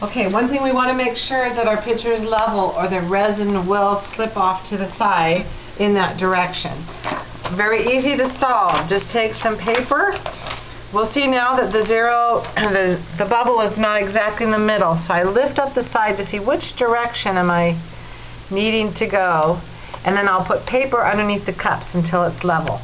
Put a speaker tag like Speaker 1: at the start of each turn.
Speaker 1: Okay, one thing we want to make sure is that our pitcher is level or the resin will slip off to the side in that direction. Very easy to solve. Just take some paper. We'll see now that the zero, the, the bubble is not exactly in the middle. So I lift up the side to see which direction am I needing to go. And then I'll put paper underneath the cups until it's level.